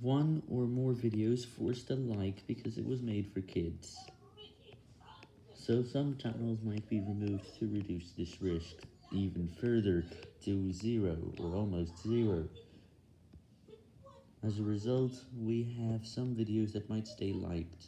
one or more videos forced a like because it was made for kids. So some channels might be removed to reduce this risk even further to zero or almost zero. As a result, we have some videos that might stay liked.